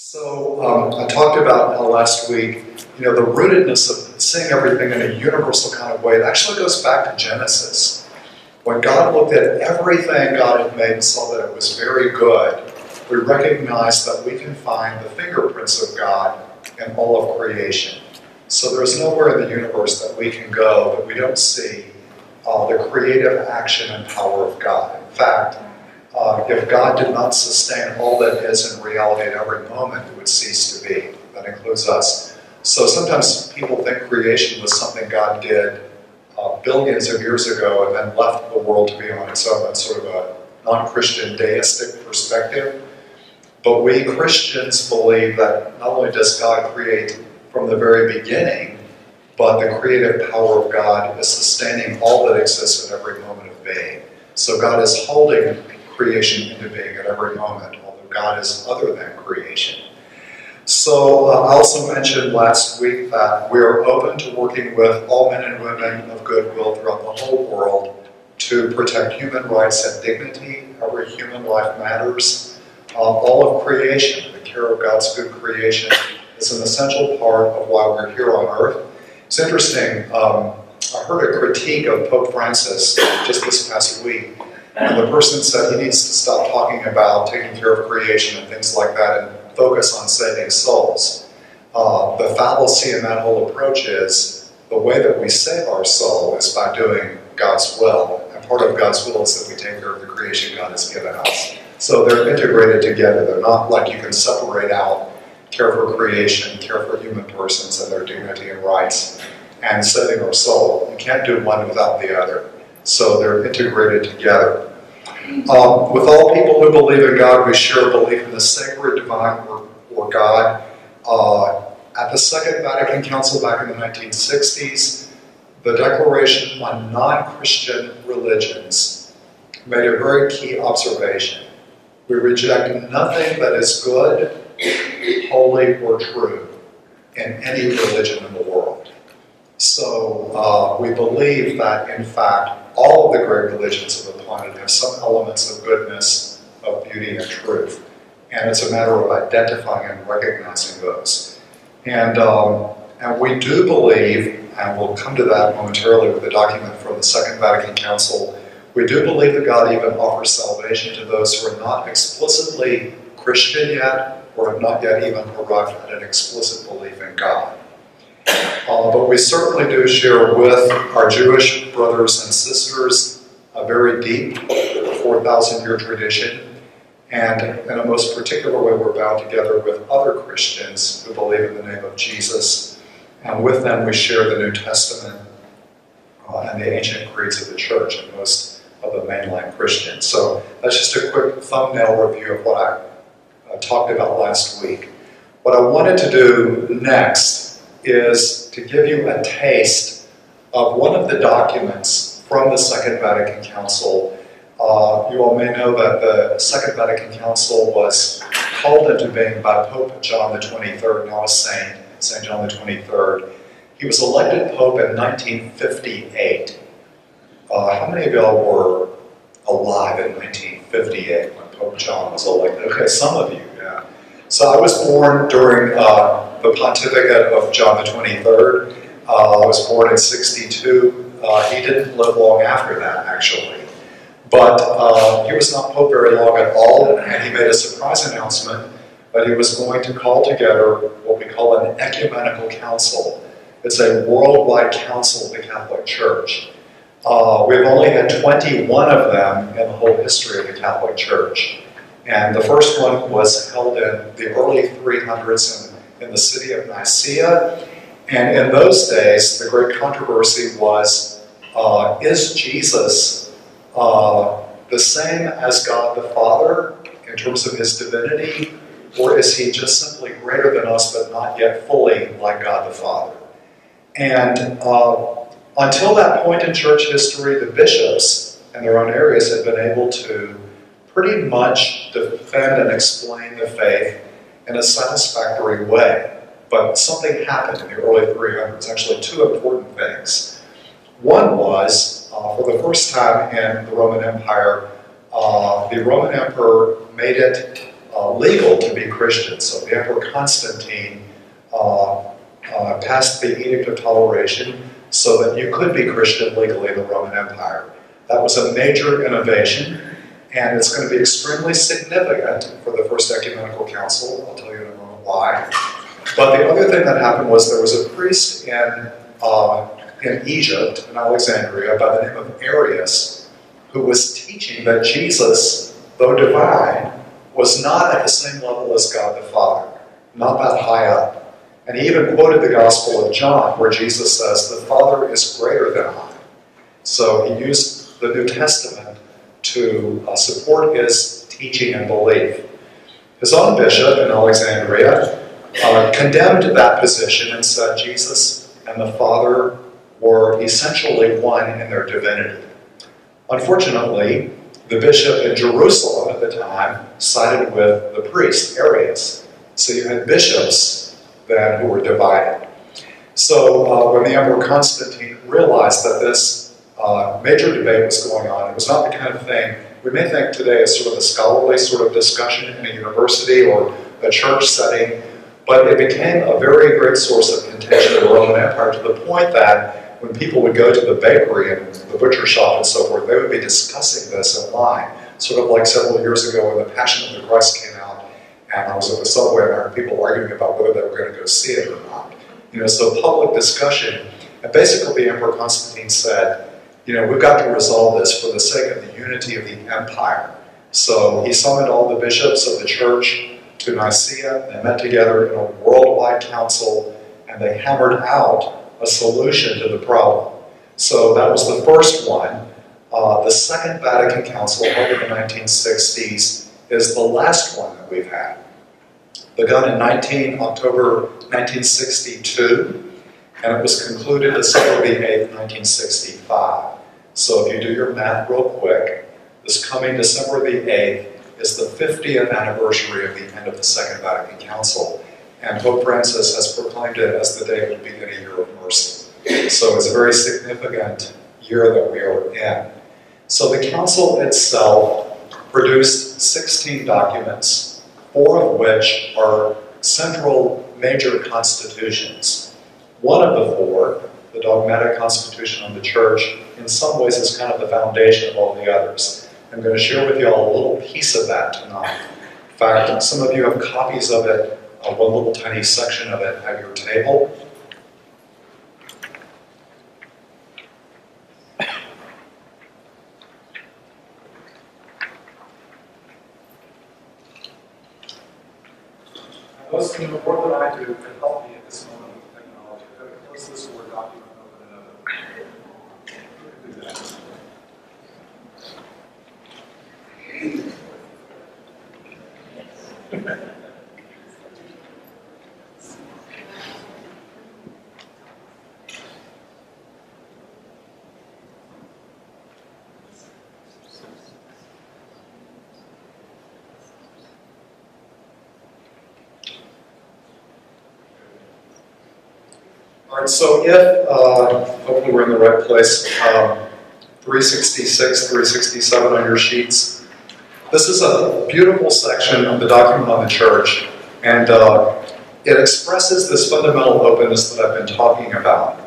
So um, I talked about how last week, you know, the rootedness of seeing everything in a universal kind of way. It actually goes back to Genesis. When God looked at everything God had made and saw that it was very good, we recognize that we can find the fingerprints of God in all of creation. So there's nowhere in the universe that we can go that we don't see uh, the creative action and power of God. In fact, uh, if God did not sustain all that is in reality at every moment, it would cease to be. That includes us. So sometimes people think creation was something God did uh, billions of years ago and then left the world to be on its own. That's sort of a non Christian deistic perspective. But we Christians believe that not only does God create from the very beginning, but the creative power of God is sustaining all that exists at every moment of being. So God is holding creation into being at every moment, although God is other than creation. So uh, I also mentioned last week that we are open to working with all men and women of goodwill throughout the whole world to protect human rights and dignity. Every human life matters. Uh, all of creation, the care of God's good creation, is an essential part of why we're here on earth. It's interesting. Um, I heard a critique of Pope Francis just this past week and the person said he needs to stop talking about taking care of creation and things like that and focus on saving souls. Uh, the fallacy in that whole approach is the way that we save our soul is by doing God's will. And part of God's will is that we take care of the creation God has given us. So they're integrated together. They're not like you can separate out care for creation, care for human persons and their dignity and rights, and saving our soul. You can't do one without the other. So they're integrated together. Um, with all people who believe in God, we share a belief in the sacred divine or, or God. Uh, at the Second Vatican Council back in the 1960s, the Declaration on Non-Christian Religions made a very key observation. We reject nothing that is good, holy, or true in any religion in the world. So uh, we believe that, in fact, all of the great religions of the planet have some elements of goodness, of beauty, and truth. And it's a matter of identifying and recognizing those. And, um, and we do believe, and we'll come to that momentarily with a document from the Second Vatican Council, we do believe that God even offers salvation to those who are not explicitly Christian yet, or have not yet even arrived at an explicit belief in God. Uh, but we certainly do share with our Jewish brothers and sisters a very deep 4,000 year tradition. And in a most particular way, we're bound together with other Christians who believe in the name of Jesus. And with them, we share the New Testament uh, and the ancient creeds of the church and most of the mainline Christians. So that's just a quick thumbnail review of what I uh, talked about last week. What I wanted to do next is to give you a taste of one of the documents from the Second Vatican Council. Uh, you all may know that the Second Vatican Council was called into being by Pope John the 23rd, now a saint, St. John the 23rd. He was elected Pope in 1958. Uh, how many of y'all were alive in 1958 when Pope John was elected? Okay, some of you, yeah. So I was born during uh, the pontificate of John the 23rd. Uh, was born in 62. Uh, he didn't live long after that, actually. But uh, he was not Pope very long at all, and he made a surprise announcement that he was going to call together what we call an ecumenical council. It's a worldwide council of the Catholic Church. Uh, we've only had 21 of them in the whole history of the Catholic Church. And the first one was held in the early 300s in the city of Nicaea. And in those days, the great controversy was uh, is Jesus uh, the same as God the Father in terms of his divinity, or is he just simply greater than us but not yet fully like God the Father? And uh, until that point in church history, the bishops in their own areas had been able to pretty much defend and explain the faith in a satisfactory way. But something happened in the early 300s, actually two important things. One was, uh, for the first time in the Roman Empire, uh, the Roman emperor made it uh, legal to be Christian. So the Emperor Constantine uh, uh, passed the Edict of Toleration so that you could be Christian legally in the Roman Empire. That was a major innovation, and it's going to be extremely significant for the First Ecumenical Council. I'll tell you in a moment why. But the other thing that happened was there was a priest in, uh, in Egypt, in Alexandria, by the name of Arius, who was teaching that Jesus, though divine, was not at the same level as God the Father, not that high up. And he even quoted the Gospel of John, where Jesus says, The Father is greater than I. So he used the New Testament to uh, support his teaching and belief. His own bishop in Alexandria uh, condemned that position and said Jesus and the Father were essentially one in their divinity. Unfortunately, the bishop in Jerusalem at the time sided with the priest, Arius. So you had bishops then who were divided. So uh, when the Emperor Constantine realized that this uh, major debate was going on, it was not the kind of thing we may think today as sort of a scholarly sort of discussion in a university or a church setting, but it became a very great source of contention in the Roman Empire to the point that when people would go to the bakery and the butcher shop and so forth, they would be discussing this in line, sort of like several years ago when the Passion of the Christ came out and I was at the subway and I heard people arguing about whether they were going to go see it or not. You know, so public discussion, and basically the Emperor Constantine said, you know, we've got to resolve this for the sake of the unity of the empire. So he summoned all the bishops of the church to Nicaea, they met together in a worldwide council, and they hammered out a solution to the problem. So that was the first one. Uh, the Second Vatican Council, in the 1960s, is the last one that we've had. Begun in 19, October 1962, and it was concluded December the 8th, 1965. So if you do your math real quick, this coming December the 8th is the 50th anniversary of the end of the Second Vatican Council, and Pope Francis has proclaimed it as the day would begin a year of mercy. So it's a very significant year that we are in. So the council itself produced 16 documents, four of which are central major constitutions. One of the four, the dogmatic constitution of the church, in some ways is kind of the foundation of all the others. I'm going to share with you all a little piece of that tonight. In fact, some of you have copies of it, uh, one little tiny section of it at your table. Who know more than I do can help me at this moment with technology. I'm going to close this Word document and open another. Do that. All right, so if, uh, hopefully we're in the right place, um, 366, 367 on your sheets. This is a beautiful section of the document on the church, and uh, it expresses this fundamental openness that I've been talking about.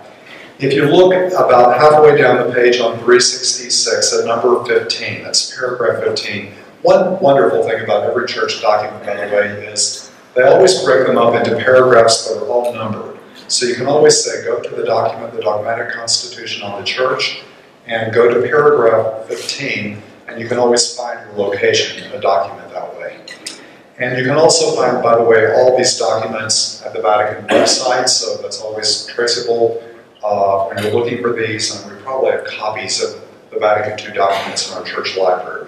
If you look about halfway down the page on 366 at number 15, that's paragraph 15, one wonderful thing about every church document, by the way, is they always break them up into paragraphs that are all numbered. So you can always say, go to the document, the dogmatic constitution on the church, and go to paragraph 15, and you can always find your location in a document that way. And you can also find, by the way, all these documents at the Vatican website, so that's always traceable uh, when you're looking for these, and we probably have copies of the Vatican II documents in our church library.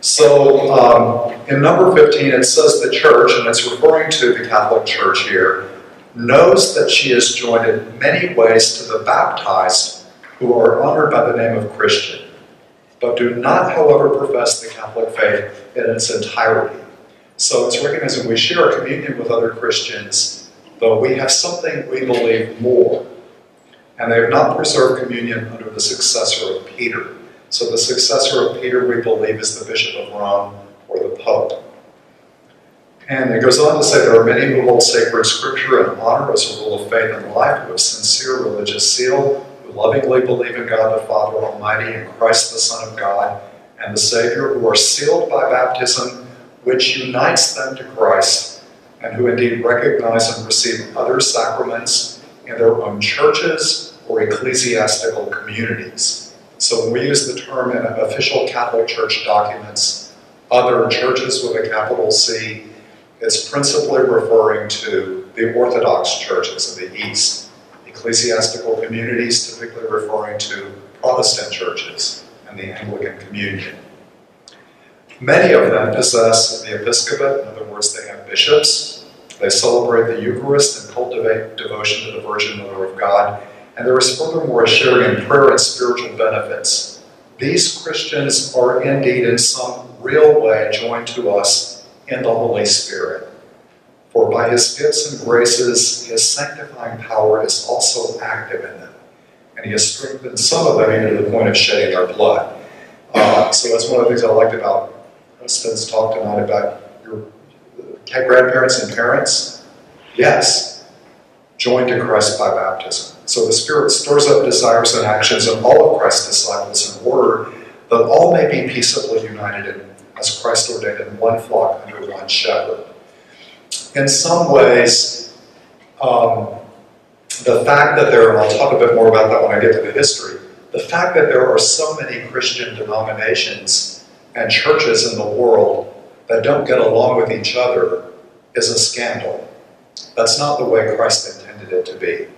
So um, in number 15, it says the church, and it's referring to the Catholic Church here, knows that she is joined in many ways to the baptized who are honored by the name of Christian, but do not, however, profess the Catholic faith in its entirety. So it's recognizing we share a communion with other Christians, though we have something we believe more. And they have not preserved communion under the successor of Peter. So the successor of Peter, we believe, is the Bishop of Rome or the Pope. And it goes on to say there are many who hold sacred scripture and honor as a rule of faith and life, have sincere religious zeal, lovingly believe in God the Father Almighty and Christ the Son of God and the Savior, who are sealed by baptism, which unites them to Christ, and who indeed recognize and receive other sacraments in their own churches or ecclesiastical communities. So when we use the term in official Catholic Church documents, other churches with a capital C, it's principally referring to the Orthodox churches of the East, ecclesiastical communities typically referring to Protestant churches and the Anglican Communion. Many of them possess the episcopate, in other words, they have bishops. They celebrate the Eucharist and cultivate devotion to the Virgin Mother of God. And there is furthermore a sharing in prayer and spiritual benefits. These Christians are indeed in some real way joined to us in the Holy Spirit. For by his gifts and graces, his sanctifying power is also active in them. And he has strengthened some of them even to the point of shedding their blood. Uh, so that's one of the things I liked about Preston's talk tonight about your grandparents and parents. Yes, joined to Christ by baptism. So the Spirit stirs up desires and actions of all of Christ's disciples in order that all may be peaceably united in as Christ ordained in one flock under one shepherd. In some ways, um, the fact that there, and I'll talk a bit more about that when I get to the history, the fact that there are so many Christian denominations and churches in the world that don't get along with each other is a scandal. That's not the way Christ intended it to be.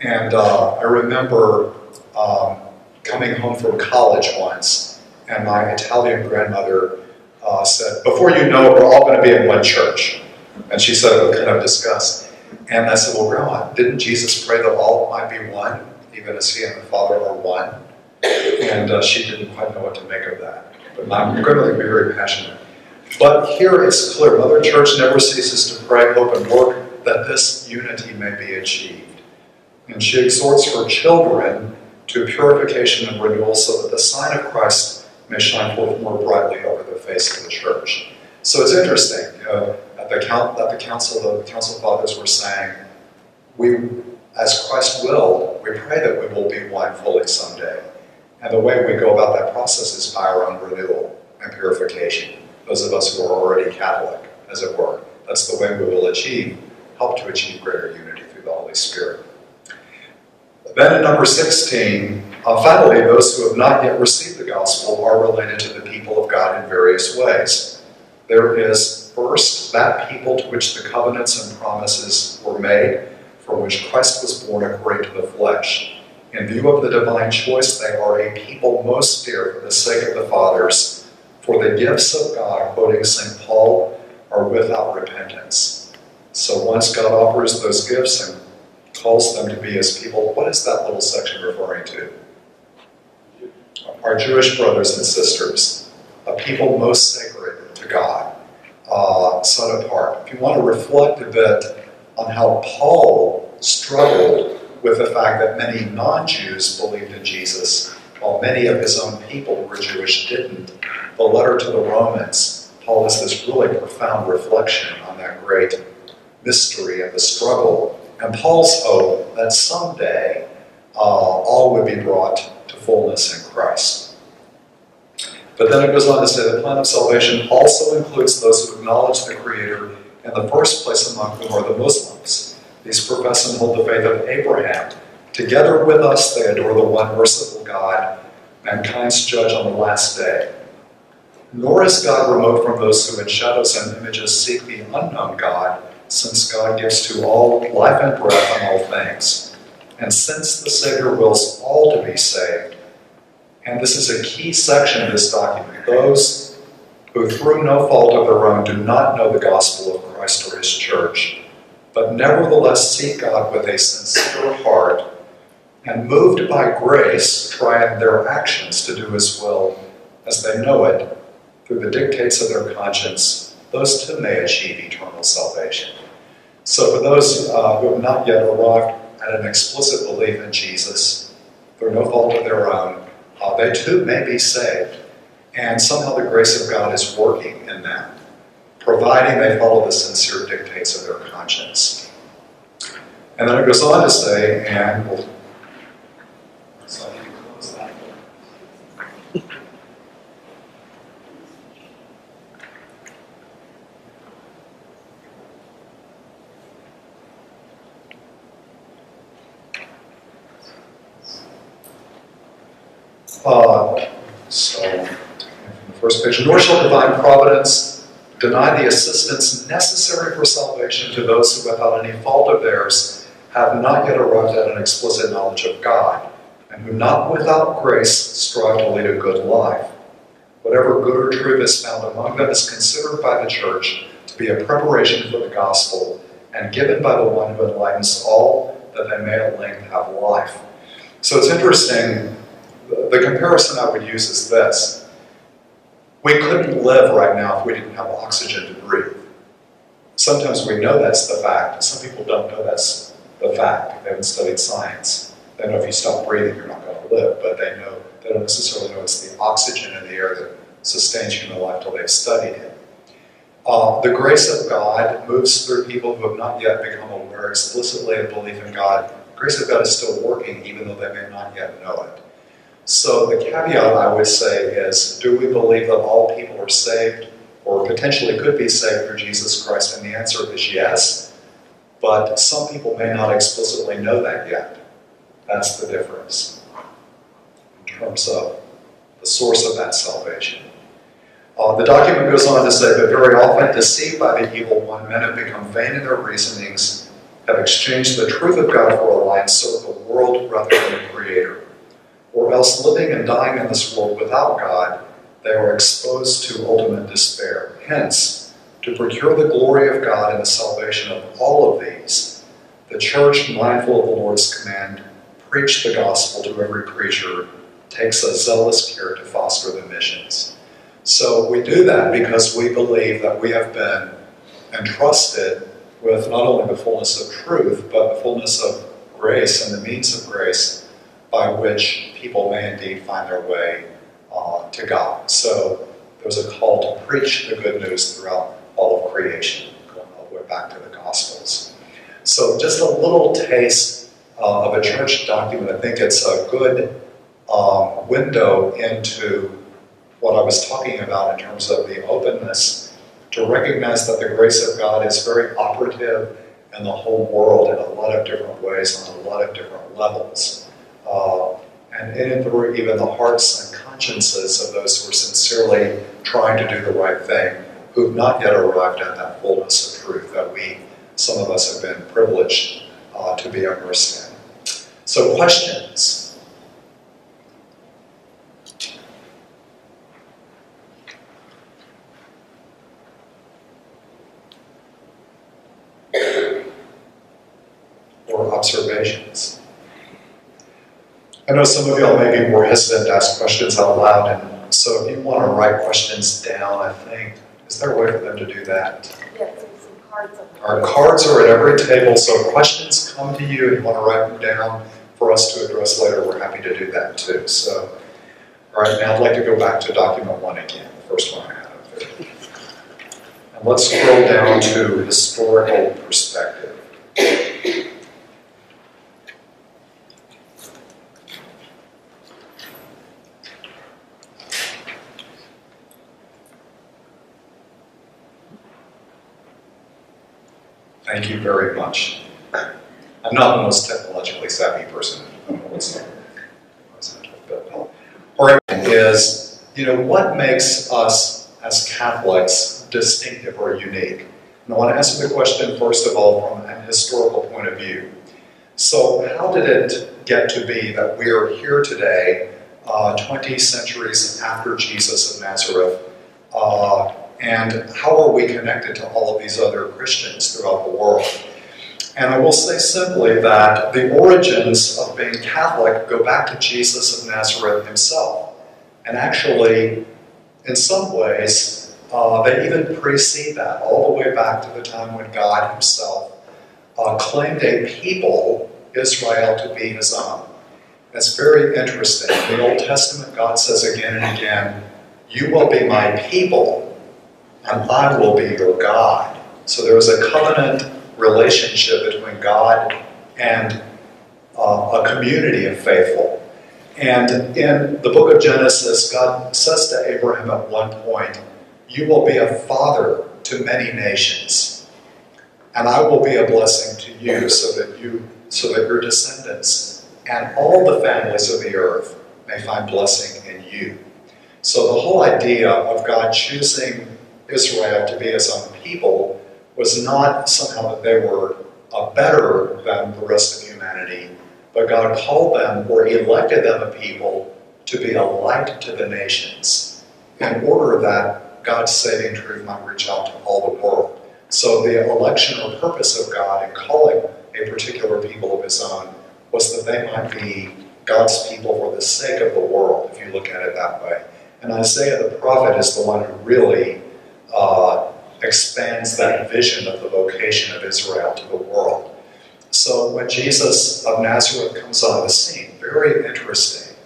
And uh, I remember um, coming home from college once, and my Italian grandmother uh, said, Before you know it, we're all going to be in one church. And she said it with kind of disgust. And I said, Well, Grandma, didn't Jesus pray that all might be one, even as he and the Father are one? And uh, she didn't quite know what to make of that. But my grandmother be very passionate. But here it's clear Mother Church never ceases to pray, hope, and work that this unity may be achieved. And she exhorts her children to purification and renewal so that the sign of Christ may shine forth more brightly over the face of the church. So it's interesting. You know, at the count, at the council, the council fathers were saying, we, as Christ willed, we pray that we will be one fully someday. And the way we go about that process is by our own renewal and purification. Those of us who are already Catholic, as it were, that's the way we will achieve, help to achieve greater unity through the Holy Spirit. Then in number 16, uh, finally, those who have not yet received the gospel are related to the people of God in various ways. There is first that people to which the covenants and promises were made, from which Christ was born according to the flesh. In view of the divine choice, they are a people most dear for the sake of the fathers, for the gifts of God, quoting St. Paul, are without repentance. So once God offers those gifts and calls them to be his people, what is that little section referring to? Our Jewish brothers and sisters, a people most sacred to God, uh, set apart. If you want to reflect a bit on how Paul struggled with the fact that many non Jews believed in Jesus, while many of his own people who were Jewish didn't, the letter to the Romans, Paul has this really profound reflection on that great mystery and the struggle and Paul's hope that someday uh, all would be brought to fullness in Christ. But then it goes on to say the plan of salvation also includes those who acknowledge the Creator in the first place among whom are the Muslims. These profess and hold the faith of Abraham. Together with us, they adore the one merciful God, mankind's judge on the last day. Nor is God remote from those who in shadows and images seek the unknown God, since God gives to all life and breath and all things. And since the Savior wills all to be saved, and this is a key section of this document, those who through no fault of their own do not know the gospel of Christ or his church, but nevertheless seek God with a sincere heart, and moved by grace try in their actions to do his will as they know it through the dictates of their conscience those too may achieve eternal salvation. So for those uh, who have not yet arrived at an explicit belief in Jesus, through no fault of their own, uh, they too may be saved. And somehow the grace of God is working in them. providing they follow the sincere dictates of their conscience. And then it goes on to say, and we'll Uh, so, the first page, nor shall divine providence deny the assistance necessary for salvation to those who, without any fault of theirs, have not yet arrived at an explicit knowledge of God, and who, not without grace, strive to lead a good life. Whatever good or truth is found among them is considered by the church to be a preparation for the gospel and given by the one who enlightens all that they may at length have life. So it's interesting the comparison I would use is this. We couldn't live right now if we didn't have oxygen to breathe. Sometimes we know that's the fact, some people don't know that's the fact. They haven't studied science. They know if you stop breathing, you're not going to live, but they know they don't necessarily know it's the oxygen in the air that sustains human life till they've studied it. Uh, the grace of God moves through people who have not yet become aware explicitly of belief in God. The grace of God is still working, even though they may not yet know it. So the caveat I would say is, do we believe that all people are saved or potentially could be saved through Jesus Christ? And the answer is yes, but some people may not explicitly know that yet. That's the difference in terms of the source of that salvation. Uh, the document goes on to say that very often, deceived by the evil one, men have become vain in their reasonings, have exchanged the truth of God for a lie, and serve the world rather than the Creator or else living and dying in this world without God, they are exposed to ultimate despair. Hence, to procure the glory of God and the salvation of all of these, the church, mindful of the Lord's command, preach the gospel to every creature, takes a zealous care to foster the missions. So we do that because we believe that we have been entrusted with not only the fullness of truth, but the fullness of grace and the means of grace by which people may indeed find their way uh, to God. So there's a call to preach the good news throughout all of creation, going all the way back to the Gospels. So just a little taste uh, of a church document. I think it's a good um, window into what I was talking about in terms of the openness to recognize that the grace of God is very operative in the whole world in a lot of different ways on a lot of different levels uh, and in through even the hearts and consciences of those who are sincerely trying to do the right thing, who've not yet arrived at that fullness of truth that we, some of us, have been privileged uh, to be immersed in. So, questions. or observations. I know some of y'all may be more hesitant to ask questions out loud, and so if you want to write questions down, I think, is there a way for them to do that? Yes, some cards. Our cards are at every table, so if questions come to you and you want to write them down for us to address later, we're happy to do that too. So, all right, now I'd like to go back to document one again, the first one I had up there. And let's scroll down to historical perspective. Thank you very much. I'm not the most technologically savvy person. All right, is, you know, what makes us as Catholics distinctive or unique? And I want to answer the question, first of all, from an historical point of view. So, how did it get to be that we are here today, uh, 20 centuries after Jesus of Nazareth, uh, and how are we connected to all of these other Christians throughout the world? And I will say simply that the origins of being Catholic go back to Jesus of Nazareth himself. And actually, in some ways, uh, they even precede that, all the way back to the time when God himself uh, claimed a people, Israel, to be his own. That's very interesting. In the Old Testament, God says again and again, You will be my people, and I will be your God. So there was a covenant relationship between God and uh, a community of faithful. And in the book of Genesis, God says to Abraham at one point, You will be a father to many nations, and I will be a blessing to you so that you so that your descendants and all the families of the earth may find blessing in you. So the whole idea of God choosing Israel to be his own people was not somehow that they were uh, better than the rest of humanity, but God called them or elected them a people to be a light to the nations in order that God's saving truth might reach out to all the world. So the election or purpose of God in calling a particular people of his own was that they might be God's people for the sake of the world, if you look at it that way. And Isaiah the prophet is the one who really uh, expands that vision of the vocation of Israel to the world. So when Jesus of Nazareth comes on the scene, very interesting.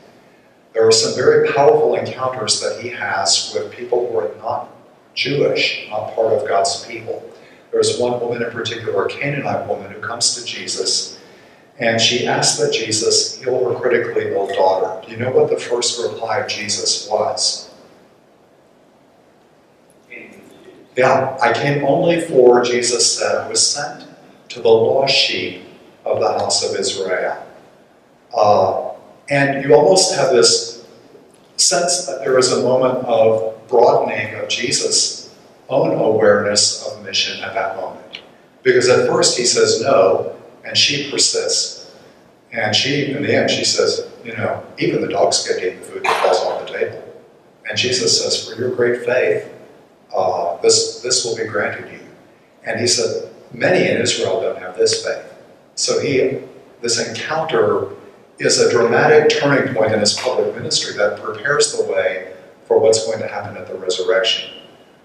There are some very powerful encounters that he has with people who are not Jewish, not part of God's people. There's one woman in particular, a Canaanite woman, who comes to Jesus and she asks that Jesus heal her critically ill daughter. Do you know what the first reply of Jesus was? Yeah, I came only for, Jesus said, I was sent to the lost sheep of the house of Israel. Uh, and you almost have this sense that there is a moment of broadening of Jesus' own awareness of mission at that moment. Because at first he says no, and she persists. And she, in the end, she says, you know, even the dogs get to eat the food that falls on the table. And Jesus says, for your great faith, uh, this, this will be granted you. And he said, many in Israel don't have this faith. So he, this encounter is a dramatic turning point in his public ministry that prepares the way for what's going to happen at the resurrection,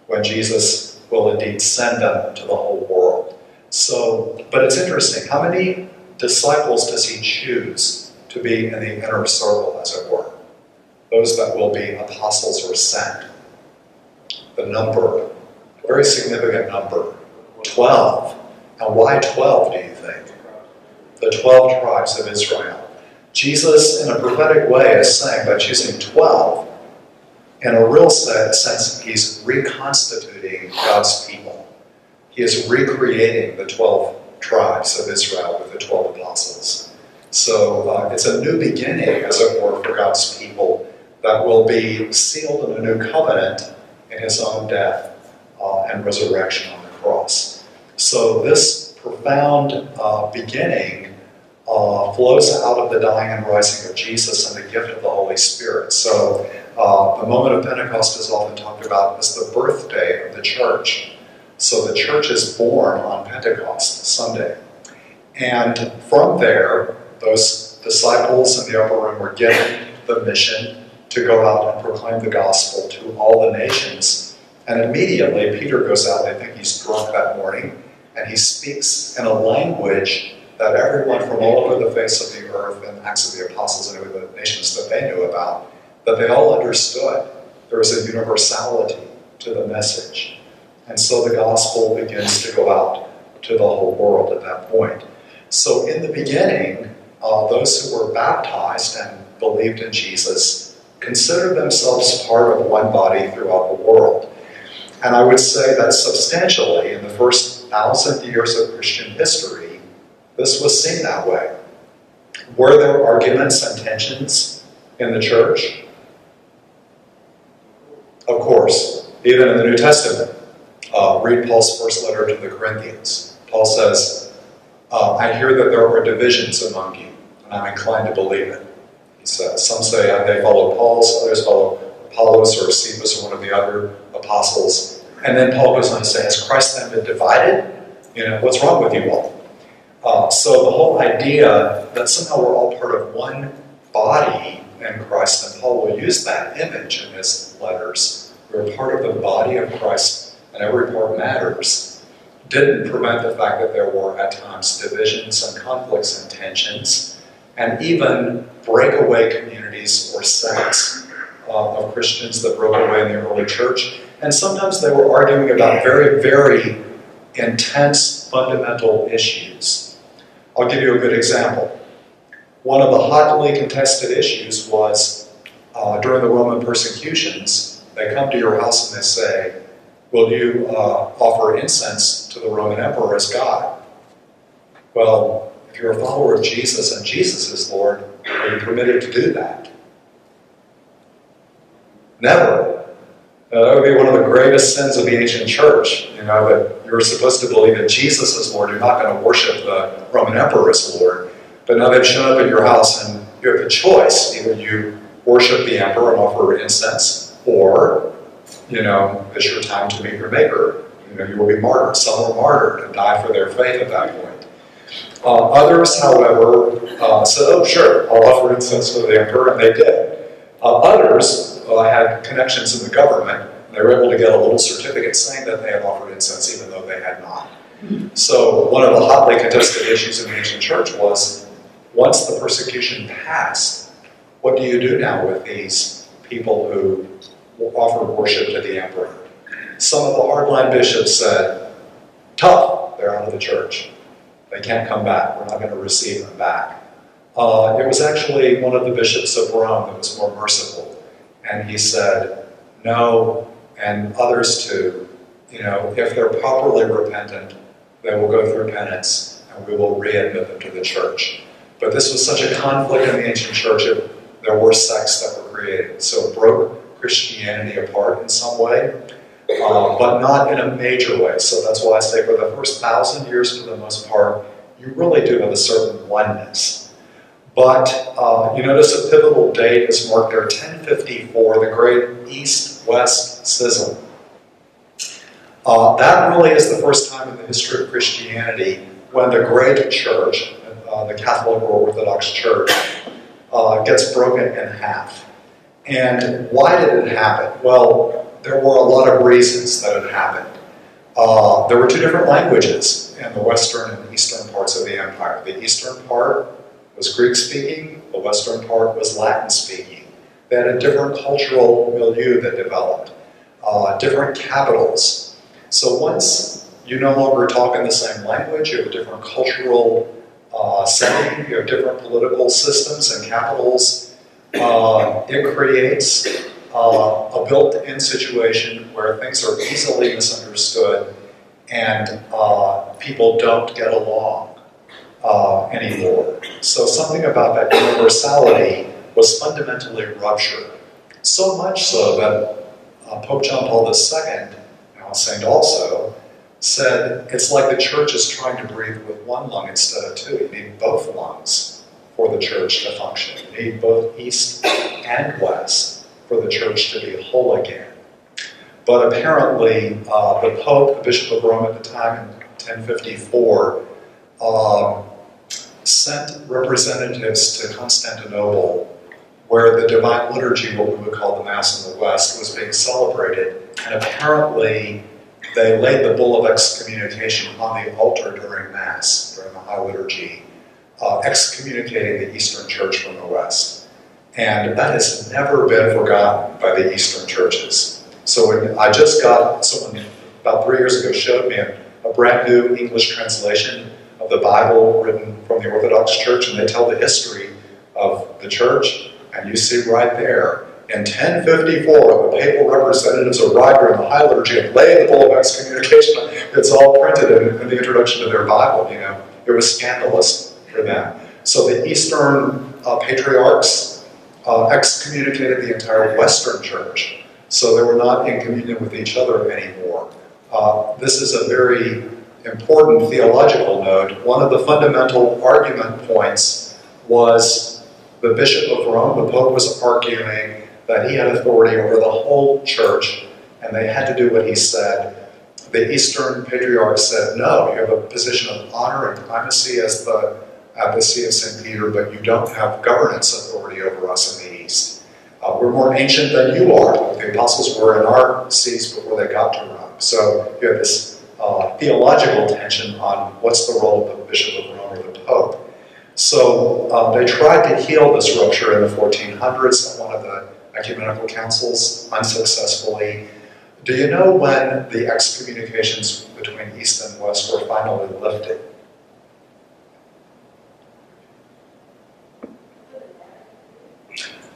when Jesus will indeed send them to the whole world. So, but it's interesting. How many disciples does he choose to be in the inner circle, as it were? Those that will be apostles or sent. The number, very significant number, 12. And why 12, do you think? The 12 tribes of Israel. Jesus, in a prophetic way, is saying by choosing 12, in a real sense, he's reconstituting God's people. He is recreating the 12 tribes of Israel with the 12 apostles. So uh, it's a new beginning, as it were, for God's people that will be sealed in a new covenant in his own death uh, and resurrection on the cross. So this profound uh, beginning uh, flows out of the dying and rising of Jesus and the gift of the Holy Spirit. So uh, the moment of Pentecost is often talked about as the birthday of the church. So the church is born on Pentecost Sunday. And from there, those disciples in the upper room were given the mission to go out and proclaim the gospel to all the nations. And immediately, Peter goes out. I think he's drunk that morning, and he speaks in a language that everyone from all over the face of the earth and Acts of the Apostles and the nations that they knew about, that they all understood. There was a universality to the message. And so the gospel begins to go out to the whole world at that point. So in the beginning, uh, those who were baptized and believed in Jesus considered themselves part of one body throughout the world. And I would say that substantially in the first thousand years of Christian history, this was seen that way. Were there arguments and tensions in the church? Of course, even in the New Testament. Uh, read Paul's first letter to the Corinthians. Paul says, uh, I hear that there are divisions among you, and I'm inclined to believe it. He says, some say they follow Paul's, others follow Apollos or Cephas or one of the other apostles. And then Paul goes on to say, Has Christ then been divided? You know, what's wrong with you all? Uh, so the whole idea that somehow we're all part of one body in Christ, and Paul will use that image in his letters. We're part of the body of Christ and every part matters, didn't prevent the fact that there were at times divisions and conflicts and tensions, and even breakaway communities or sects uh, of Christians that broke away in the early church. And sometimes they were arguing about very, very intense fundamental issues. I'll give you a good example. One of the hotly contested issues was uh, during the Roman persecutions, they come to your house and they say, Will you uh, offer incense to the Roman emperor as God? Well, if you're a follower of Jesus and Jesus is Lord, are you permitted to do that? Never. Uh, that would be one of the greatest sins of the ancient church, you know, that you're supposed to believe that Jesus is Lord. You're not going to worship the Roman emperor as Lord. But now they've shown up at your house and you have a choice. Either you worship the emperor and offer incense, or, you know, it's your time to meet your maker. You know, you will be martyred. Some were martyred and die for their faith at that point. Uh, others, however, uh, said, oh, sure, I'll offer incense to the emperor, and they did. Uh, others had connections in the government, and they were able to get a little certificate saying that they had offered incense, even though they had not. So one of the hotly contested issues in the ancient church was, once the persecution passed, what do you do now with these people who offer worship to the emperor? Some of the hardline bishops said, tough, they're out of the church. They can't come back. We're not going to receive them back. Uh, it was actually one of the bishops of Rome that was more merciful. And he said, no, and others too, you know, if they're properly repentant, they will go through penance and we will readmit them to the church. But this was such a conflict in the ancient church, it, there were sects that were created. So it broke Christianity apart in some way, uh, but not in a major way. So that's why I say for the first thousand years, for the most part, you really do have a certain oneness. But uh, you notice a pivotal date is marked there, 1054, the great East-West Schism. Uh, that really is the first time in the history of Christianity when the great church, uh, the Catholic or Orthodox Church, uh, gets broken in half. And why did it happen? Well, there were a lot of reasons that it happened. Uh, there were two different languages in the western and eastern parts of the empire. The eastern part was Greek speaking, the western part was Latin speaking. They had a different cultural milieu that developed, uh, different capitals. So once you no longer talk in the same language, you have a different cultural uh, setting, you have different political systems and capitals, uh, it creates uh, a built-in situation where things are easily misunderstood and uh, people don't get along uh, anymore. So something about that universality was fundamentally ruptured. So much so that uh, Pope John Paul II, now Saint also, said it's like the church is trying to breathe with one lung instead of two. You need both lungs for the church to function. You need both east and west for the church to be whole again. But apparently, uh, the Pope, the Bishop of Rome at the time in 1054, um, sent representatives to Constantinople where the Divine Liturgy, what we would call the Mass in the West, was being celebrated. And apparently, they laid the bull of excommunication on the altar during Mass, during the High Liturgy, uh, excommunicating the Eastern Church from the West. And that has never been forgotten by the Eastern churches. So I just got, someone about three years ago showed me a, a brand new English translation of the Bible written from the Orthodox Church, and they tell the history of the church, and you see right there, in 1054, the papal representatives arrived during the High Liturgy and laid the bull of excommunication. It's all printed in, in the introduction to their Bible, you know. It was scandalous for them. So the Eastern uh, patriarchs uh, excommunicated the entire Western Church, so they were not in communion with each other anymore. Uh, this is a very important theological note. One of the fundamental argument points was the Bishop of Rome, the Pope, was arguing that he had authority over the whole church, and they had to do what he said. The Eastern Patriarch said, no, you have a position of honor and primacy as the at the See of St. Peter, but you don't have governance authority over us in the East. Uh, we're more ancient than you are. The apostles were in our sees before they got to Rome. So you have this uh, theological tension on what's the role of the Bishop of Rome or the Pope. So um, they tried to heal this rupture in the 1400s at one of the ecumenical councils unsuccessfully. Do you know when the excommunications between East and West were finally lifted?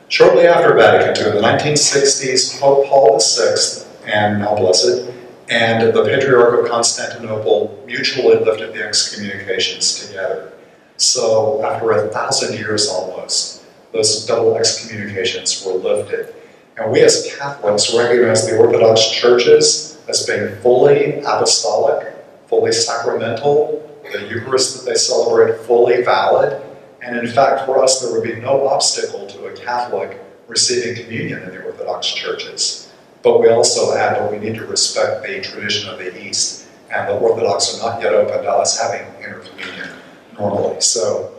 Shortly after Vatican II, in the 1960s, Pope Paul VI, and now blessed, and the Patriarch of Constantinople mutually lifted the excommunications together. So after a thousand years almost, those double excommunications were lifted. And we as Catholics recognize the Orthodox churches as being fully apostolic, fully sacramental, the Eucharist that they celebrate fully valid, and in fact, for us, there would be no obstacle to a Catholic receiving communion in the Orthodox churches. But we also add that we need to respect the tradition of the East, and the Orthodox are not yet open to us having intercommunion normally. So,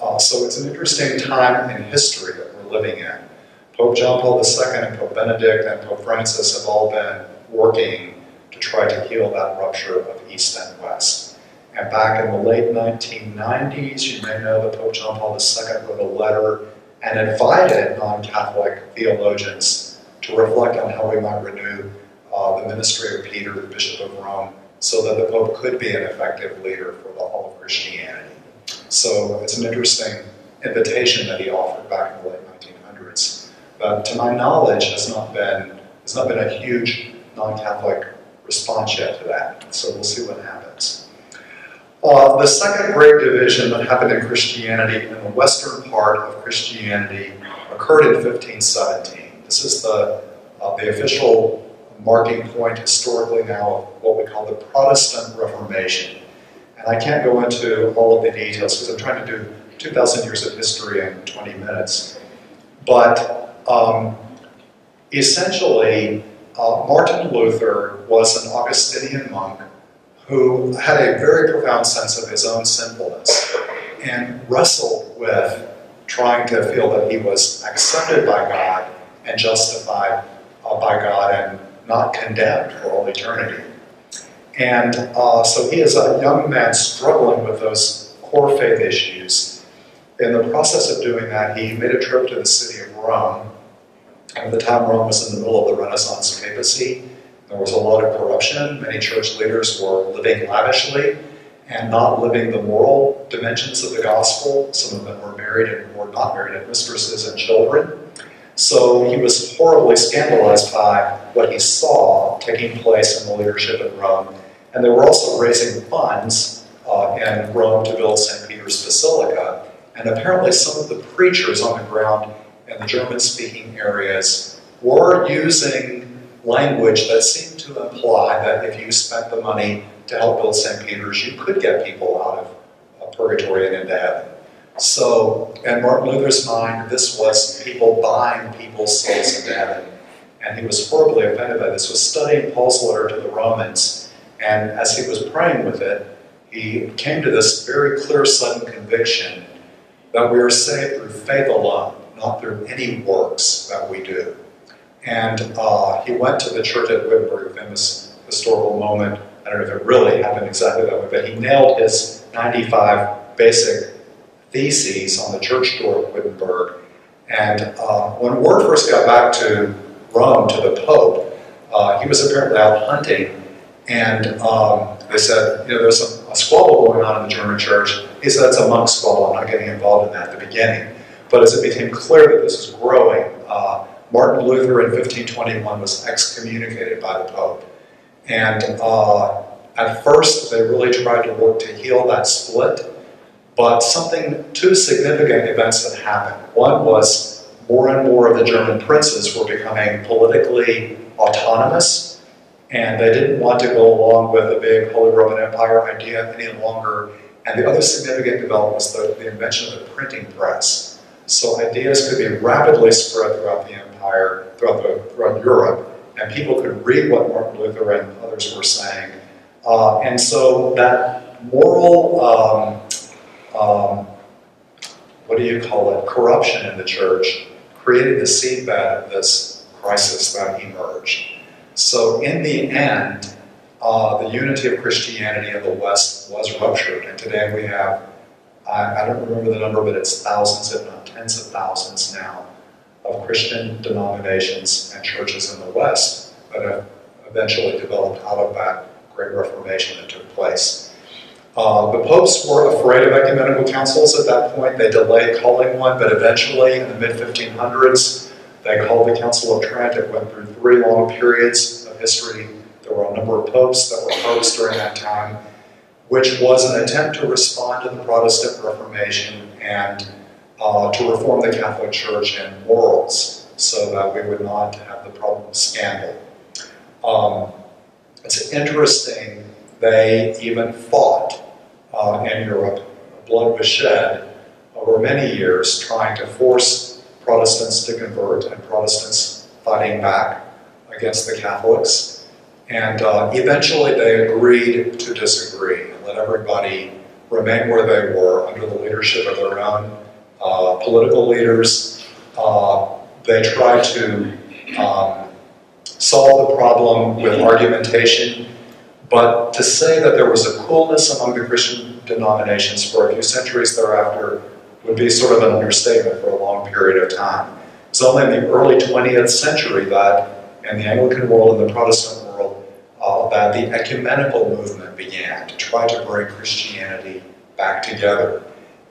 uh, so it's an interesting time in history that we're living in. Pope John Paul II and Pope Benedict and Pope Francis have all been working to try to heal that rupture of East and West. And back in the late 1990s, you may know that Pope John Paul II wrote a letter and invited non-Catholic theologians to reflect on how we might renew uh, the ministry of Peter, the Bishop of Rome, so that the Pope could be an effective leader for the whole of Christianity. So it's an interesting invitation that he offered back in the late 1900s. But to my knowledge, has not been has not been a huge non-Catholic response yet to that. So we'll see what happens. Uh, the second great division that happened in Christianity in the western part of Christianity occurred in 1517. This is the, uh, the official marking point historically now of what we call the Protestant Reformation. And I can't go into all of the details because I'm trying to do 2,000 years of history in 20 minutes. But um, essentially, uh, Martin Luther was an Augustinian monk who had a very profound sense of his own sinfulness and wrestled with trying to feel that he was accepted by God and justified uh, by God and not condemned for all eternity. And uh, so he is a young man struggling with those core faith issues. In the process of doing that, he made a trip to the city of Rome. And at the time, Rome was in the middle of the Renaissance papacy. There was a lot of corruption. Many church leaders were living lavishly and not living the moral dimensions of the gospel. Some of them were married and were not married, and mistresses and children. So he was horribly scandalized by what he saw taking place in the leadership in Rome and they were also raising funds uh, in Rome to build St. Peter's Basilica. And apparently, some of the preachers on the ground in the German speaking areas were using language that seemed to imply that if you spent the money to help build St. Peter's, you could get people out of purgatory and into heaven. So, in Martin Luther's mind, this was people buying people's souls into heaven. And he was horribly offended by this. Was studying Paul's letter to the Romans and as he was praying with it, he came to this very clear, sudden conviction that we are saved through faith alone, not through any works that we do. And uh, he went to the church at Wittenberg, a famous historical moment. I don't know if it really happened exactly that way, but he nailed his 95 basic theses on the church door at Wittenberg. And uh, when word first got back to Rome, to the Pope, uh, he was apparently out hunting and um, they said, you know, there's a, a, squabble going on in the German church. He said it's a monk squabble. I'm not getting involved in that at the beginning. But as it became clear that this was growing, uh, Martin Luther in 1521 was excommunicated by the Pope. And uh, at first, they really tried to work to heal that split. But something, two significant events that happened. One was more and more of the German princes were becoming politically autonomous and they didn't want to go along with the big Holy Roman Empire idea any longer. And the other significant development was the, the invention of the printing press. So ideas could be rapidly spread throughout the empire, throughout, the, throughout Europe, and people could read what Martin Luther and others were saying. Uh, and so that moral, um, um, what do you call it, corruption in the church created the seedbed of this crisis that emerged. So in the end, uh, the unity of Christianity in the West was ruptured, and today we have, I, I, don't remember the number, but it's thousands, if not tens of thousands now, of Christian denominations and churches in the West that have eventually developed out of that Great Reformation that took place. Uh, the popes were afraid of ecumenical councils at that point. They delayed calling one, but eventually, in the mid 1500s, they called the Council of Trent. It went through three long periods of history. There were a number of popes that were popes during that time, which was an attempt to respond to the Protestant Reformation and uh, to reform the Catholic Church and morals so that we would not have the problem of scandal. Um, it's interesting, they even fought uh, in Europe. Blood was shed over many years trying to force Protestants to convert and Protestants fighting back against the Catholics. And uh, eventually they agreed to disagree and let everybody remain where they were under the leadership of their own uh, political leaders. Uh, they tried to um, solve the problem with argumentation but to say that there was a coolness among the Christian denominations for a few centuries thereafter would be sort of an understatement for a long period of time. It's only in the early 20th century that, in the Anglican world and the Protestant world, uh, that the ecumenical movement began to try to bring Christianity back together.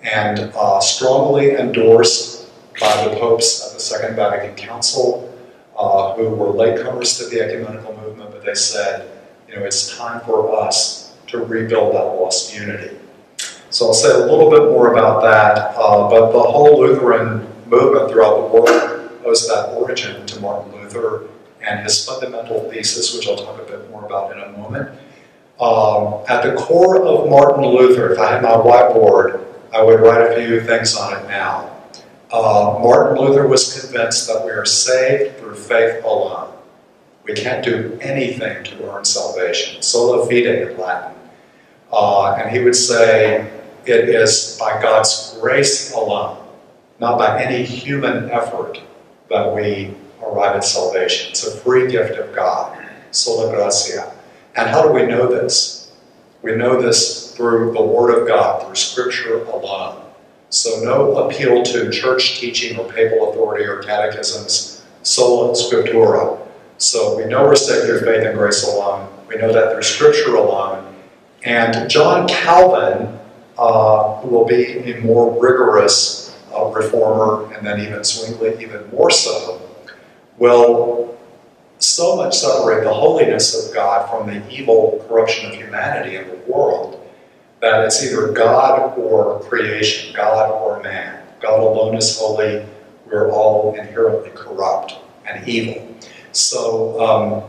And uh, strongly endorsed by the popes at the Second Vatican Council, uh, who were latecomers to the ecumenical movement, but they said, you know, it's time for us to rebuild that lost unity. So I'll say a little bit more about that, uh, but the whole Lutheran movement throughout the world owes that origin to Martin Luther and his fundamental thesis, which I'll talk a bit more about in a moment. Um, at the core of Martin Luther, if I had my whiteboard, I would write a few things on it now. Uh, Martin Luther was convinced that we are saved through faith alone. We can't do anything to earn salvation. Sola fide in Latin. Uh, and he would say it is by God's grace alone, not by any human effort, that we arrive at salvation. It's a free gift of God. Sola gratia. And how do we know this? We know this through the Word of God, through Scripture alone. So no appeal to church teaching or papal authority or catechisms, sola scriptura. So we know we're saved through faith and grace alone. We know that through Scripture alone. And John Calvin, uh, who will be a more rigorous uh, reformer, and then even Zwingli even more so, will so much separate the holiness of God from the evil corruption of humanity and the world that it's either God or creation, God or man. God alone is holy. We're all inherently corrupt and evil. So um,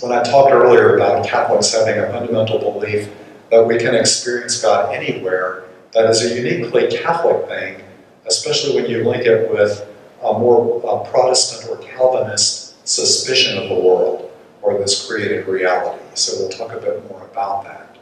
when I talked earlier about Catholics having a fundamental belief that we can experience God anywhere, that is a uniquely Catholic thing, especially when you link it with a more Protestant or Calvinist suspicion of the world or this created reality. So we'll talk a bit more about that.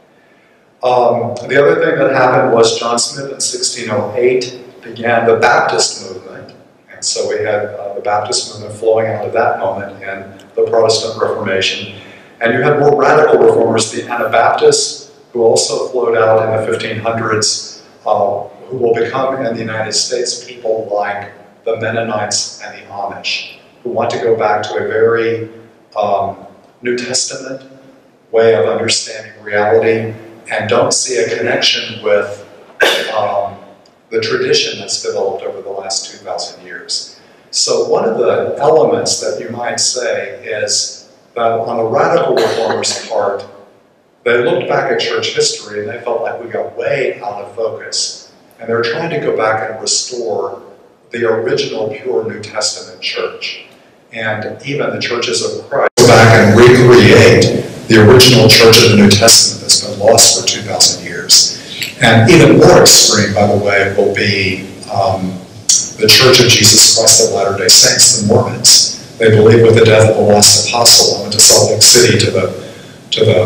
Um, the other thing that happened was John Smyth in 1608 began the Baptist movement And so we had uh, the Baptist movement flowing out of that moment and the Protestant Reformation. And you had more radical reformers, the Anabaptists, who also flowed out in the 1500s, uh, who will become in the United States people like the Mennonites and the Amish, who want to go back to a very um, New Testament way of understanding reality and don't see a connection with um, the tradition that's developed over the last 2,000 years. So one of the elements that you might say is that on the radical reformers' part, they looked back at church history and they felt like we got way out of focus. And they're trying to go back and restore the original pure New Testament church. And even the churches of Christ go back and recreate the original church of the New Testament that's been lost for 2,000 years. And even more extreme, by the way, will be um, the Church of Jesus Christ of Latter-day Saints, the Mormons. They believe with the death of the last apostle. I went to Salt Lake City to the, to the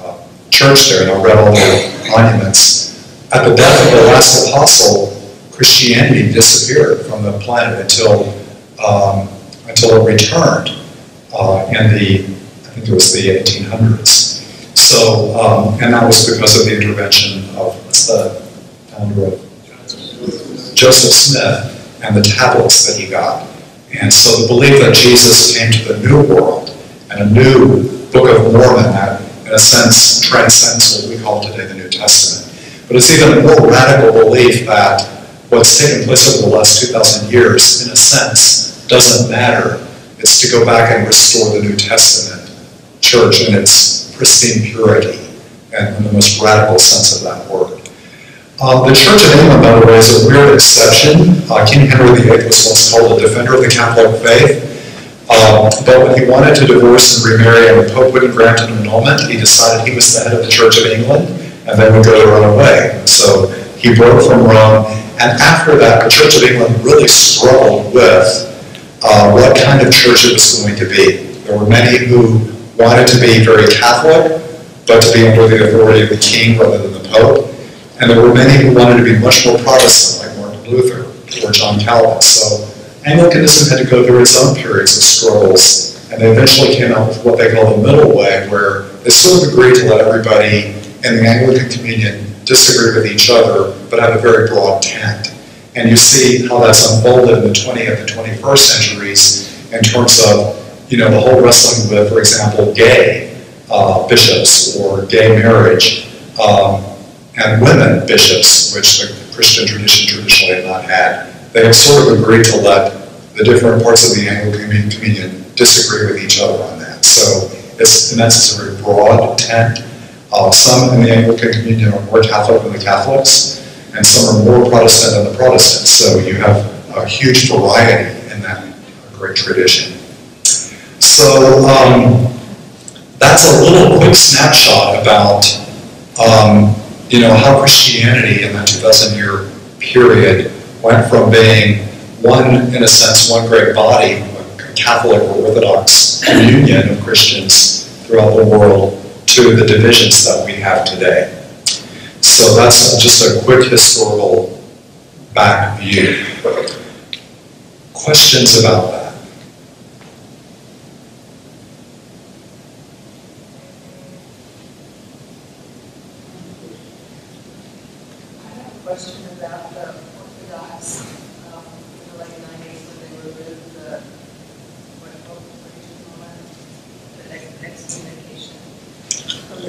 uh, church there, and I read all the monuments. At the death of the last apostle, Christianity disappeared from the planet until, um, until it returned uh, in the, I think it was the 1800s. So, um, and that was because of the intervention of, what's the founder of? Joseph Smith and the tablets that he got. And so the belief that Jesus came to the New World and a new Book of Mormon that, in a sense, transcends what we call today the New Testament. But it's even a more radical belief that what's taken place over the last 2,000 years, in a sense, doesn't matter. It's to go back and restore the New Testament church in its pristine purity and in the most radical sense of that word. Uh, the Church of England, by the way, is a weird exception. Uh, King Henry VIII was once called a defender of the Catholic faith. Uh, but when he wanted to divorce and remarry and the Pope wouldn't grant an annulment, he decided he was the head of the Church of England and then would go to run away. So he broke from Rome. And after that, the Church of England really struggled with uh, what kind of church it was going to be. There were many who wanted to be very Catholic, but to be under the authority of the king rather than the Pope. And there were many who wanted to be much more Protestant, like Martin Luther or John Calvin. So Anglicanism had to go through its own periods of struggles, and they eventually came out with what they call the middle way, where they sort of agreed to let everybody in the Anglican communion disagree with each other, but have a very broad tent. And you see how that's unfolded in the 20th and 21st centuries in terms of, you know, the whole wrestling with, for example, gay uh, bishops or gay marriage. Um, and women bishops, which the Christian tradition traditionally had not had. They sort of agreed to let the different parts of the Anglican communion disagree with each other on that. So it's, in sense, a very broad tent. Uh, some in the Anglican communion are more Catholic than the Catholics, and some are more Protestant than the Protestants. So you have a huge variety in that great tradition. So um, that's a little quick snapshot about um, you know, how Christianity in that 2,000 year period went from being one, in a sense, one great body, a Catholic or Orthodox communion of Christians throughout the world, to the divisions that we have today. So that's just a quick historical back view. Questions about that?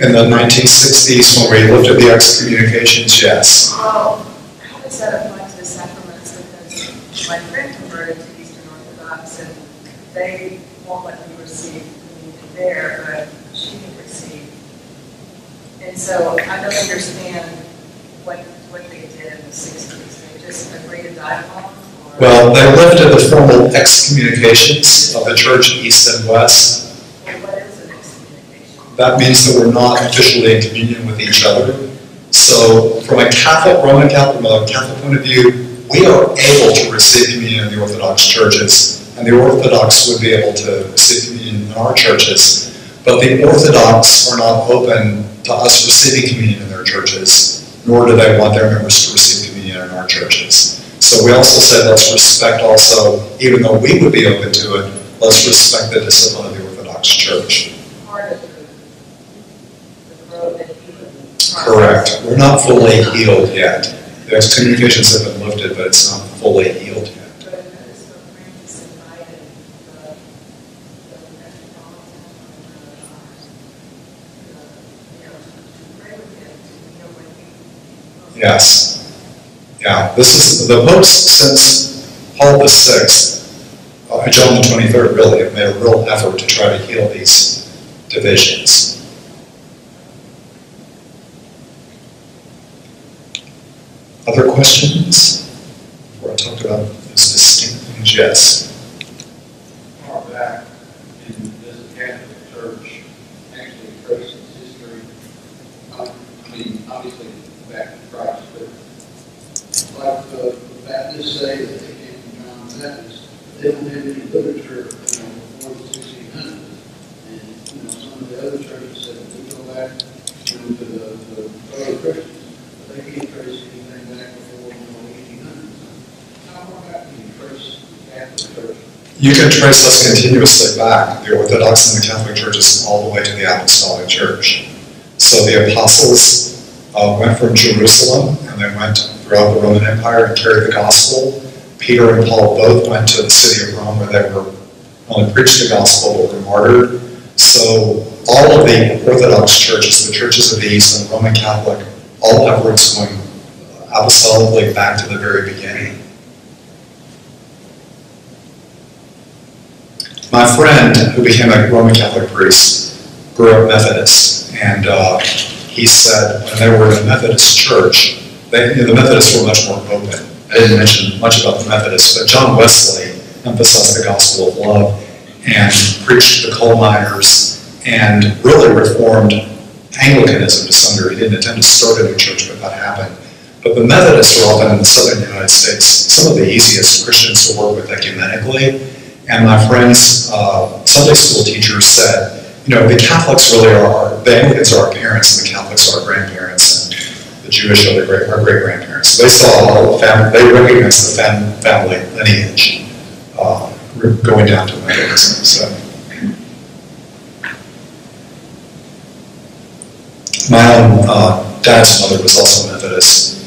In the 1960s when we looked at the excommunications, yes. Well, how does that apply to the sacraments? Because my friend converted to Eastern Orthodox and they won't let me receive communion there, but she can receive. And so I don't understand what, what they did in the 60s. They just agreed to dialogue? Well, they lifted the formal excommunications of the church east and west that means that we're not officially in communion with each other. So from a Catholic, Roman Catholic, Catholic point of view, we are able to receive communion in the Orthodox churches, and the Orthodox would be able to receive communion in our churches. But the Orthodox are not open to us receiving communion in their churches, nor do they want their members to receive communion in our churches. So we also said let's respect also, even though we would be open to it, let's respect the discipline of the Orthodox Church. Correct. We're not fully healed yet. The excommunications have been lifted, but it's not fully healed yet. Yes. Yeah. This is the popes since Paul the Sixth, uh, John the Twenty Third, really have made a real effort to try to heal these divisions. Other questions? Before I talk about this distinct yes. Far back in this Catholic Church, actually traces history. I mean, obviously back to Christ, but like the Baptists say that they came from John the they don't have any literature, you know, before the 1600s. And you know, some of the other churches said we go back to the, the early Christians, but they can't trace you can trace us continuously back, the Orthodox and the Catholic churches, all the way to the Apostolic Church. So the apostles uh, went from Jerusalem and they went throughout the Roman Empire and carried the gospel. Peter and Paul both went to the city of Rome where they were only preached the gospel but were martyred. So all of the Orthodox churches, the churches of the East and Roman Catholic, all have roots going apostolically back to the very beginning. My friend, who became a Roman Catholic priest, grew up Methodist, and uh, he said when they were in a Methodist church, they, the Methodists were much more open. I didn't mention much about the Methodists, but John Wesley emphasized the gospel of love and preached to the coal miners and really reformed Anglicanism to some degree. He didn't attempt to start a new church, but that happened. But the Methodists are often in the southern United States some of the easiest Christians to work with ecumenically. And my friend's uh, Sunday school teacher said, you know, the Catholics really are, the Anglicans are our parents, and the Catholics are our grandparents, and the Jewish are great, our great grandparents. So they saw all the family, they recognized the fam, family lineage uh, going down to Methodism. So. My own uh, dad's mother was also Methodist.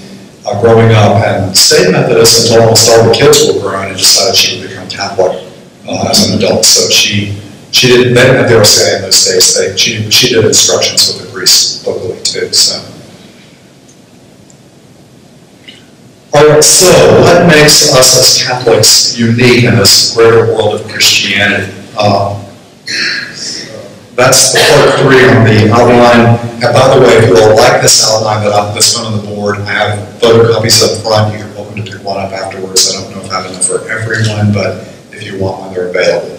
Uh, growing up and stayed Methodist until almost all the kids were grown and decided she would become Catholic uh, as an adult. So she she didn't they didn't have the RCIA in those days. They, she she did instructions with the priest locally too. So. All right, so what makes us as Catholics unique in this greater world of Christianity? Um, that's the part three on the outline. And by the way, if you all like this outline that I've this one on the board, I have photocopies up front. You're welcome to pick one up afterwards. I don't know if I have enough for everyone, but if you want when they're available.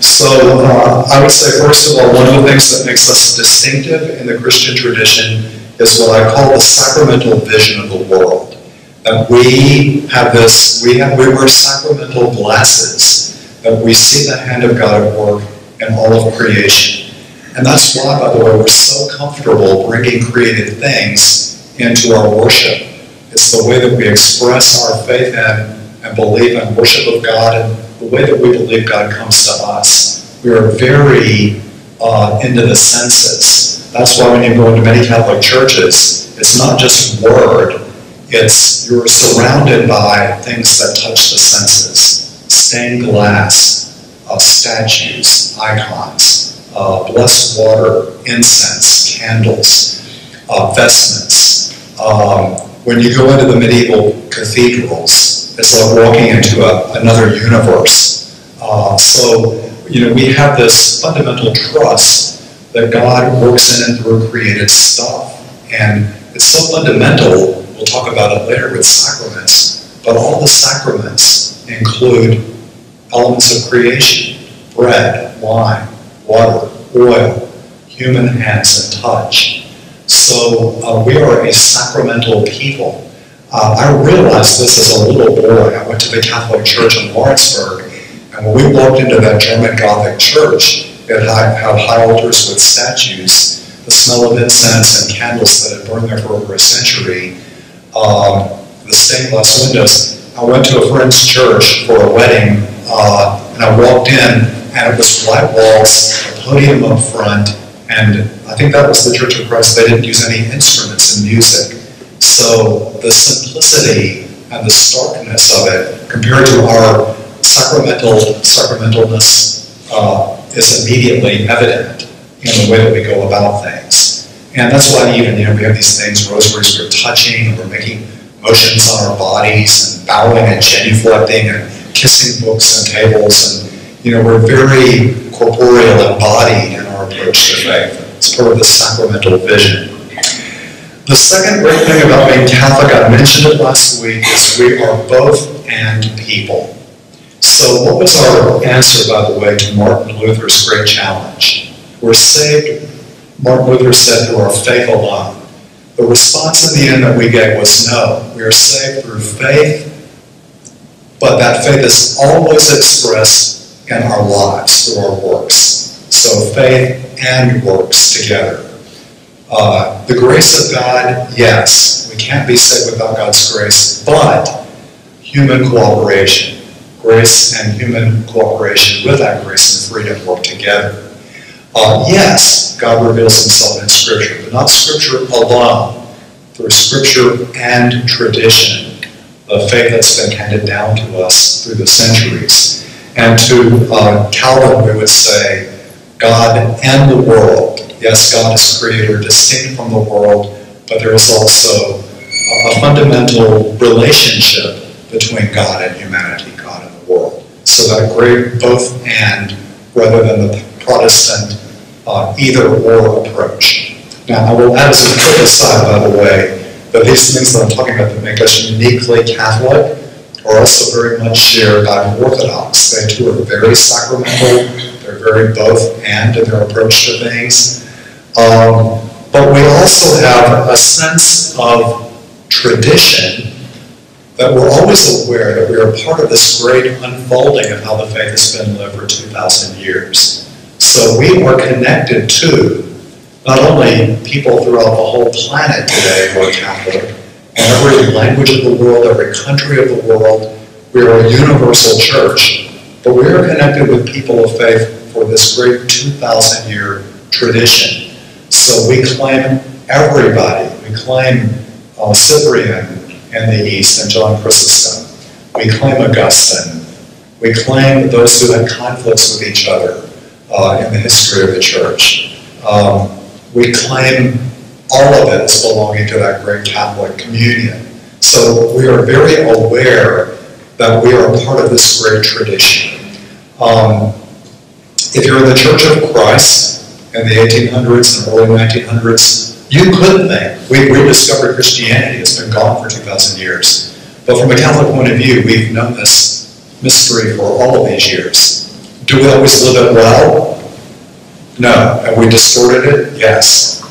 So uh, I would say, first of all, one of the things that makes us distinctive in the Christian tradition is what I call the sacramental vision of the world. That we have this, we, have, we wear sacramental glasses, that we see the hand of God at work in all of creation. And that's why, by the way, we're so comfortable bringing created things into our worship. It's the way that we express our faith in and believe and worship of God and the way that we believe God comes to us. We are very uh, into the senses. That's why when you go into many Catholic churches, it's not just word, it's you're surrounded by things that touch the senses. Stained glass, uh, statues, icons, uh, blessed water, incense, candles, uh, vestments. Um, when you go into the medieval cathedrals, it's like walking into a, another universe. Uh, so, you know, we have this fundamental trust that God works in and through created stuff. And it's so fundamental, we'll talk about it later with sacraments, but all the sacraments include elements of creation bread, wine, water, oil, human hands and touch. So uh, we are a sacramental people. Uh, I realized this as a little boy. I went to the Catholic Church in Lawrenceburg, and when we walked into that German Gothic church, it had, had high altars with statues. The smell of incense and candles that had burned there for over a century, um, the stained glass windows. I went to a friend's church for a wedding, uh, and I walked in, and it was white walls, a podium up front, and I think that was the Church of Christ. They didn't use any instruments in music. So the simplicity and the starkness of it, compared to our sacramental sacramentalness, uh, is immediately evident in the way that we go about things. And that's why even, you know, we have these things, rosaries, we're touching, and we're making motions on our bodies, and bowing and genuflecting, and kissing books and tables, and, you know, we're very corporeal, and embodied in our approach to faith. It's part of the sacramental vision. The second great thing about being Catholic, I mentioned it last week, is we are both and people. So what was our answer, by the way, to Martin Luther's great challenge? We're saved, Martin Luther said, through our faith alone. The response in the end that we gave was no. We are saved through faith, but that faith is always expressed in our lives through our works. So faith and works together. Uh, the grace of God, yes, we can't be saved without God's grace, but human cooperation, grace and human cooperation with that grace and freedom work together. Uh, yes, God reveals himself in Scripture, but not Scripture alone, through Scripture and tradition, the faith that's been handed down to us through the centuries. And to uh, Calvin, we would say, God and the world. Yes, God is creator, distinct from the world, but there is also a fundamental relationship between God and humanity, God and the world. So that great both and rather than the Protestant uh, either or approach. Now, I will add as a quick aside, by the way, that these things that I'm talking about that make us uniquely Catholic are also very much shared by Orthodox. They too are very sacramental, they're very both and in their approach to things. Um, but we also have a sense of tradition that we're always aware that we are part of this great unfolding of how the faith has been lived for 2,000 years. So we are connected to not only people throughout the whole planet today who are Catholic, every language of the world, every country of the world, we are a universal church, but we are connected with people of faith for this great 2,000 year tradition. So we claim everybody. We claim uh, Cyprian in the East and John Chrysostom. We claim Augustine. We claim those who had conflicts with each other uh, in the history of the church. Um, we claim all of it as belonging to that great Catholic communion. So we are very aware that we are part of this great tradition. Um, if you're in the Church of Christ in the 1800s and early 1900s, you could think we've rediscovered Christianity. It's been gone for 2,000 years. But from a Catholic point of view, we've known this mystery for all of these years. Do we always live it well? No. Have we distorted it? Yes.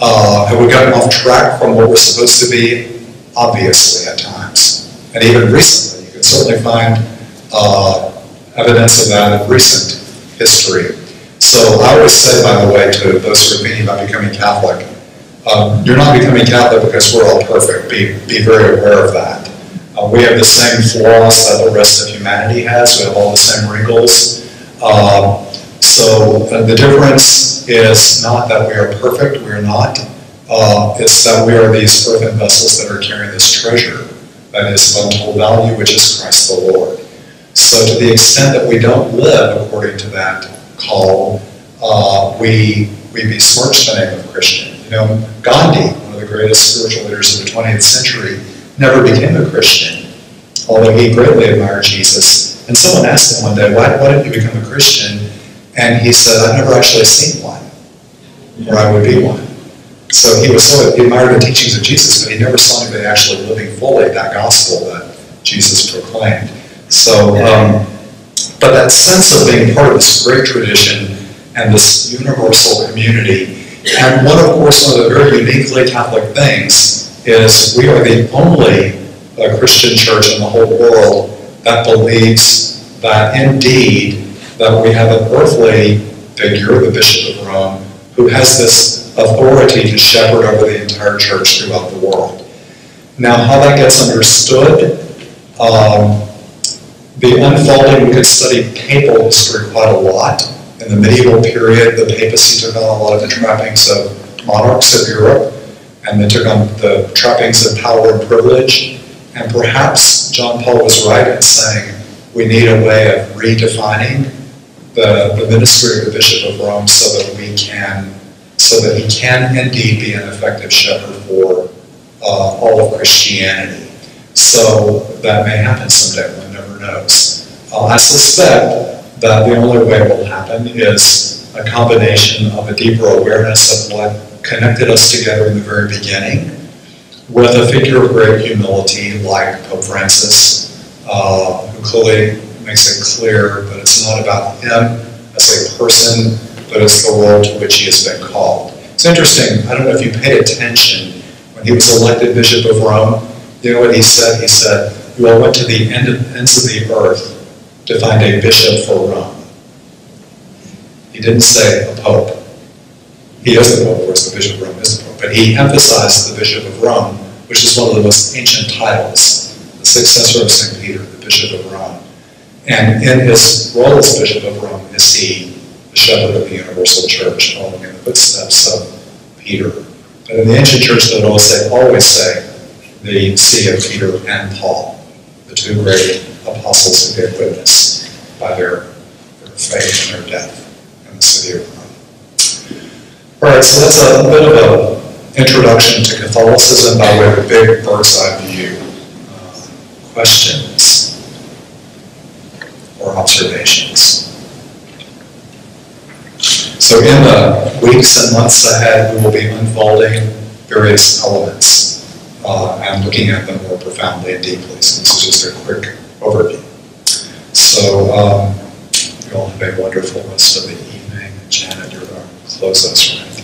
Uh, have we gotten off track from what we're supposed to be? Obviously, at times. And even recently, you can certainly find uh, evidence of that in recent history. So I always say, by the way, to those who are thinking about becoming Catholic, um, you're not becoming Catholic because we're all perfect. Be, be very aware of that. Uh, we have the same flaws that the rest of humanity has. We have all the same wrinkles. Uh, so the difference is not that we are perfect. We are not. Uh, it's that we are these earthen vessels that are carrying this treasure that is untold value, which is Christ the Lord. So to the extent that we don't live according to that call, uh, we, we besmirch the name of Christian. You know, Gandhi, one of the greatest spiritual leaders of the 20th century, never became a Christian, although he greatly admired Jesus. And someone asked him one day, why, why didn't you become a Christian? And he said, I've never actually seen one, or I would be one. So he was so he admired the teachings of Jesus, but he never saw anybody actually living fully that gospel that Jesus proclaimed. So, um, but that sense of being part of this great tradition and this universal community and one, of course, one of the very uniquely Catholic things is we are the only uh, Christian church in the whole world that believes that indeed that we have an earthly figure, the Bishop of Rome, who has this authority to shepherd over the entire church throughout the world. Now, how that gets understood, um, the unfolding, we could study papal history quite a lot. In the medieval period, the papacy took on a lot of the trappings of monarchs of Europe, and they took on the trappings of power and privilege. And perhaps John Paul was right in saying we need a way of redefining the, the ministry of the Bishop of Rome so that we can, so that he can indeed be an effective shepherd for uh, all of Christianity. So that may happen someday, one never knows. Uh, I suspect that the only way it will happen is a combination of a deeper awareness of what connected us together in the very beginning with a figure of great humility like Pope Francis, uh, who clearly makes it clear that it's not about him as a person, but it's the role to which he has been called. It's interesting, I don't know if you paid attention, when he was elected Bishop of Rome, you know what he said? He said, You all went to the end of, ends of the earth to find a bishop for Rome. He didn't say a pope. He is the pope, of course, the bishop of Rome is the pope, but he emphasized the bishop of Rome, which is one of the most ancient titles, the successor of St. Peter, the bishop of Rome. And in his role as bishop of Rome is he the shepherd of the universal church, following in the footsteps of Peter. But in the ancient church, they would always say, always say the see of Peter and Paul, the two great apostles who gave witness by their, their faith and their death in the city of Rome. All right, so that's a bit of a introduction to Catholicism by way of a big bird's eye view. Uh, Questions or observations? So in the weeks and months ahead, we will be unfolding various elements uh, and looking at them more profoundly and deeply. So this is just a quick overview. So um, you all have a wonderful rest of the evening. Janet, you're to close us, right?